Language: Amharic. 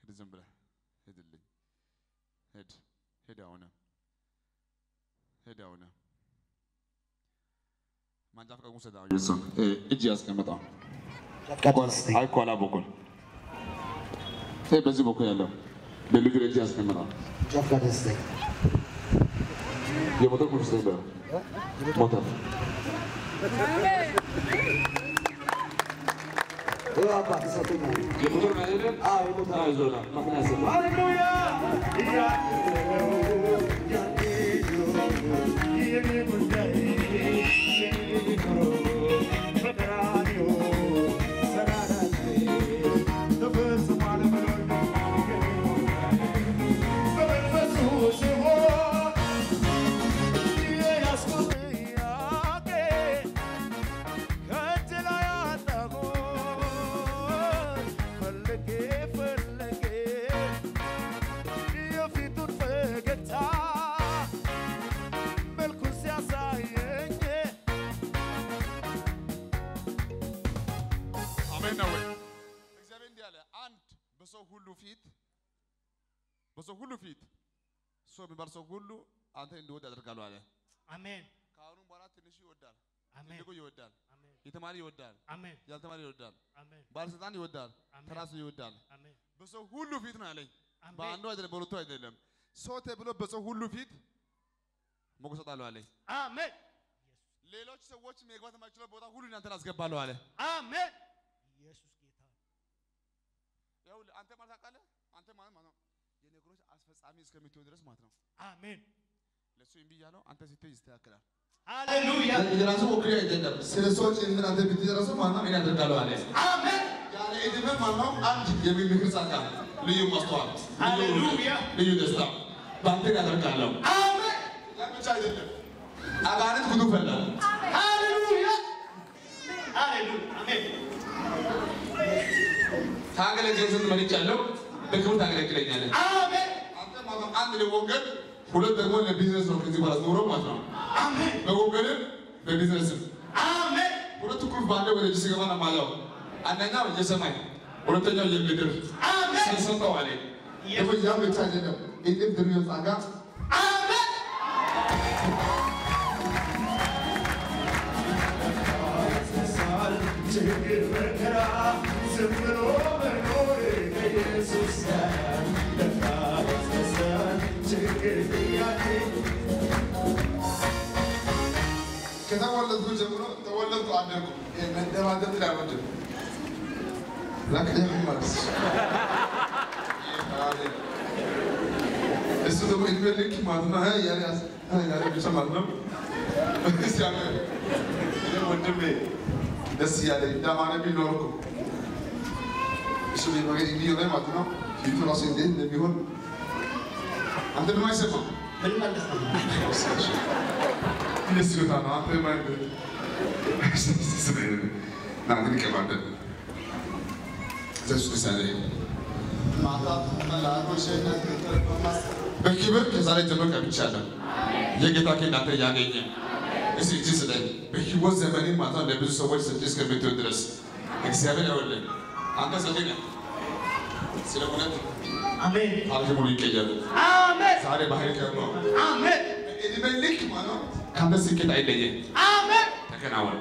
ሂድልኝ ዝም ብለህ ሂድልኝ። ሂድ Redaona. Redaona. Man, já fica com sedão. Isso. E dias que matar. Aí cola a boca. Ei, bezi boca ela. Delivery dias que matar. ነው? እግዚአብሔር እንዲህ አለ፣ አንድ በሰው ሁሉ ፊት በሰው ሁሉ ፊት ሰው የሚባል ሰው ሁሉ አንተ እንዲወድ ያደርጋሉ አለ። አሜን ከአሁኑ በኋላ ትንሹ ይወዳል፣ አሜን ትልቁ ይወዳል፣ አሜን የተማሪ ይወዳል፣ አሜን ያልተማሪ ይወዳል፣ አሜን ባለስልጣን ይወዳል፣ ተራሱ ይወዳል። አሜን በሰው ሁሉ ፊት ነው ያለኝ። አሜን በአንዱ አይደለም፣ በሁለቱ አይደለም። ሰው ተብሎ በሰው ሁሉ ፊት ሞገስ እሰጣለሁ አለኝ። አሜን ሌሎች ሰዎች መግባት የማይችለው ቦታ ሁሉ እናንተን አስገባለሁ አለ። አሜን ይኸውልህ አንተ ማለት ታውቃለህ፣ አንተ ማለት ማለት ነው የነገሮች አስፈጻሚ እስከምትሆን ድረስ ማለት ነው። አሜን ለእሱ እምቢ እያለው አንተ ስትሄድ ይስተካከላል። ሃሌሉያ የራሱ ወክል አይደለም። ስለ ሰዎች እንትን አንተ ብትደረሱ ማለት ነው እኔ አደርጋለሁ አለ። አሜን ያለ እድሜ ማለት ነው አንድ የሚምክር ጸጋ፣ ልዩ ማስተዋል፣ ልዩ ሃሌሉያ። ልዩ ደስታ በአንተ ያደርጋለሁ። አሜን ያ ብቻ አይደለም፣ አጋንንት ጉዱ ፈላ። ሃሌሉያ ሃሌሉያ አሜን ታገለግል ዘንድ መርጫለሁ፣ በክብር ታገለግለኛለህ። ማለት አንድ ለወንጌል፣ ሁለት ደግሞ ለቢዝነስ ነው። ከዚህ በኋላ ኑሮ ማለት ነው አሜን በወንጌልም በቢዝነስም አሜን ሁለቱ ቁልፍ በአንድ ወደ እጅ ሲገባ ነው የማለው። አንደኛው የሰማይ ሁለተኛው የምድር አሜን ስለሰጠው አለ። ያም ብቻ አይደለም እጥፍ ድርዮ ጸጋ አሜን ችግር መከራ ዝም ብሎ መኖር ከኢየሱስ ጋር ለካ ያስደስታል። ችግር ጥያቄ ከተወለድኩ ጀምሮ ተወለድኩ አደርኩ መደባደብ ላይ አልወድም። ላከኛ ማለት እሱ ደግሞ እድሜ ልክ ማለት ነው ሀያ ያለ ያስ- ሀያ ያለ ብቻ ማለት ነው። እስኪ nasiya dei damane billor ko isumi magi igi yone matno fi to rasin din de bihun ande ma sefa bel ma ne sura na ande ma de na ande ke ma de sen sura sade mata la ko şeyden kurtarmaz Belki bir kez ayet yapmak için. Yeter ki date yani. እስቲ እጅ ስጠኝ። በሕይወት ዘመኔ ማታ ለብዙ ሰዎች ሰጪ እስከምትሆን ድረስ እግዚአብሔር ያውልን። አንተ ሰጪ ነህ። ስለ እውነት አሜን ታሪክ ሙሉ ይቀየራል። አሜን ዛሬ ባህል ቀርበው አሜን እድሜ ልክ ማለት ከአንተ ስኬት አይለየም። አሜን ተከናወን።